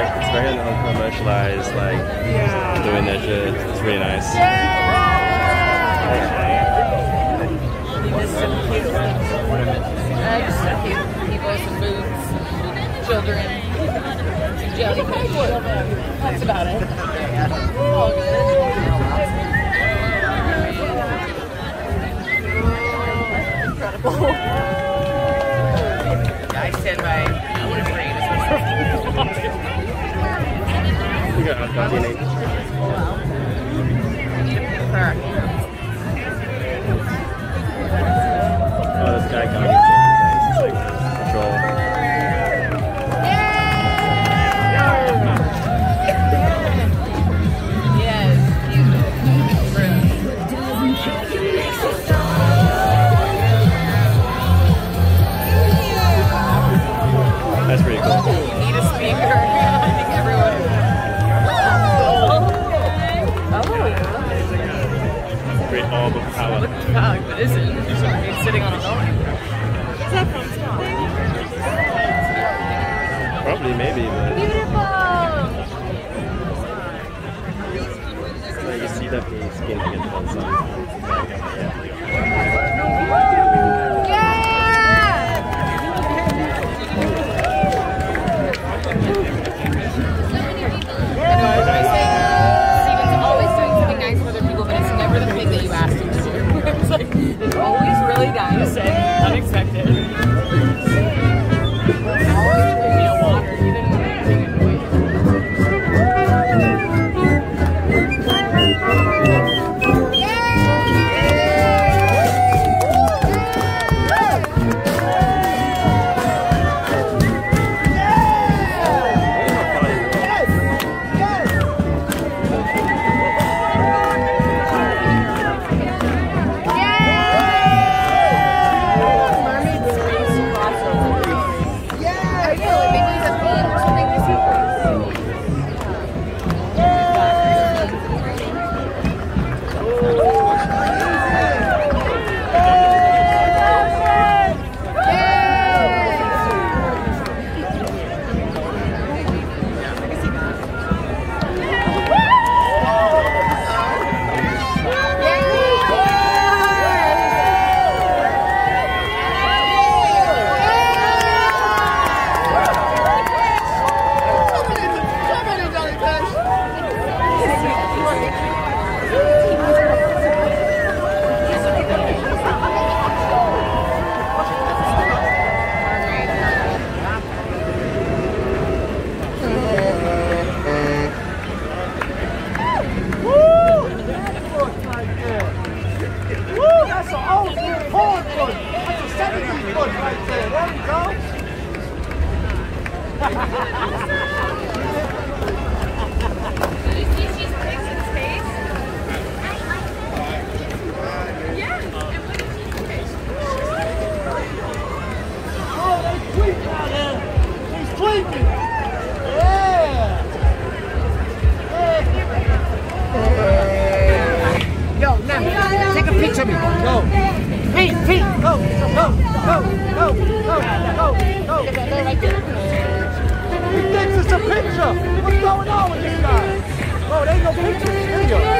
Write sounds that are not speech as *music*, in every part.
like it's very uncommercialized, like doing that shit. It's really nice. Eggs, people, some children, jellyfish. That's about it. All good. Incredible. *laughs* I stand by. I would agree. *laughs* Oh, this guy got it. Great orb of power. God, what is it? It's sitting on a phone. Probably, maybe, but Beautiful. like, you see that the skin against the sun. Always really nice and unexpected. Go, go, go, go. There. He thinks it's a picture. What's going on with this guy? Bro, there ain't no pictures. Here you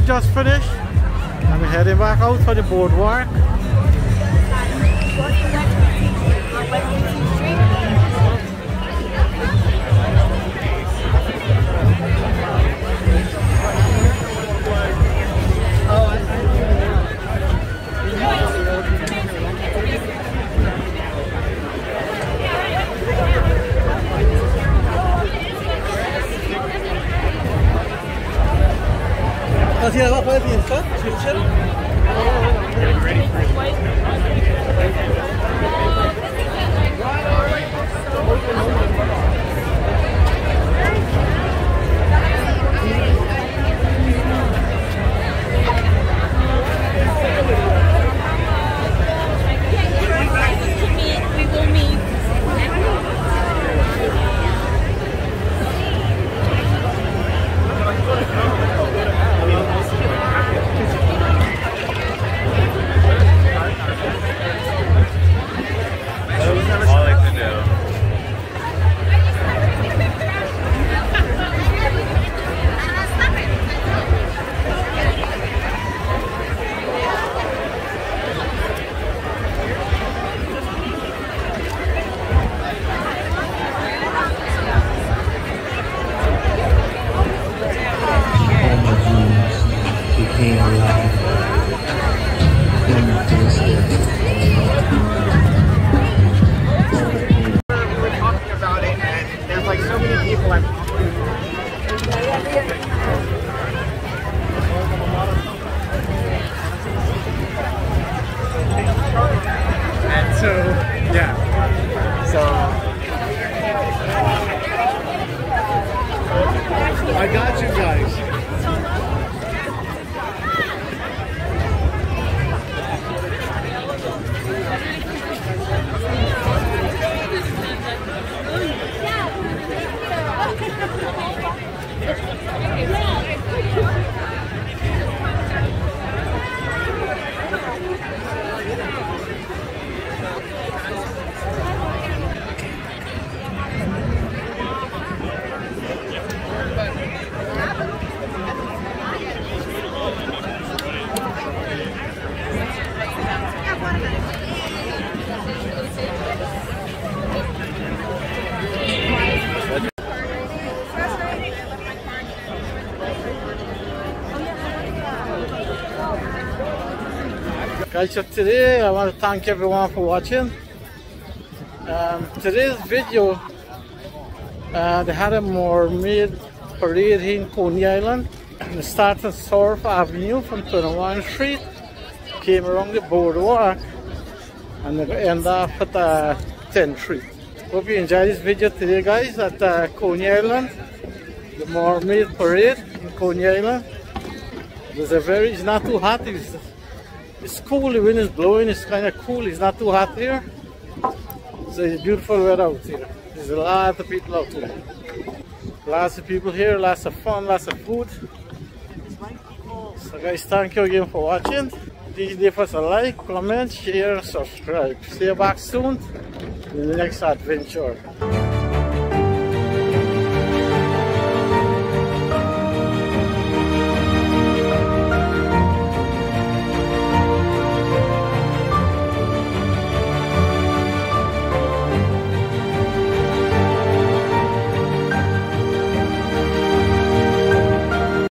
just finished. And we're heading back out for the boardwalk. Así abajo de piensa, We Let's go. So today I want to thank everyone for watching. Um, today's video, uh, they had a mermaid parade in Coney Island. They started Surf Avenue from 21 Street, came around the boardwalk, and end up at uh, 10th Street. Hope you enjoy this video today, guys, at uh, Coney Island, the mermaid parade in Coney Island. There's a very, it's not too hot. It's, it's cool, the wind is blowing, it's kind of cool, it's not too hot here. So it's beautiful weather out here. There's a lot of people out here. Lots of people here, lots of fun, lots of food. So guys, thank you again for watching. Please leave us a like, comment, share, subscribe. See you back soon in the next adventure.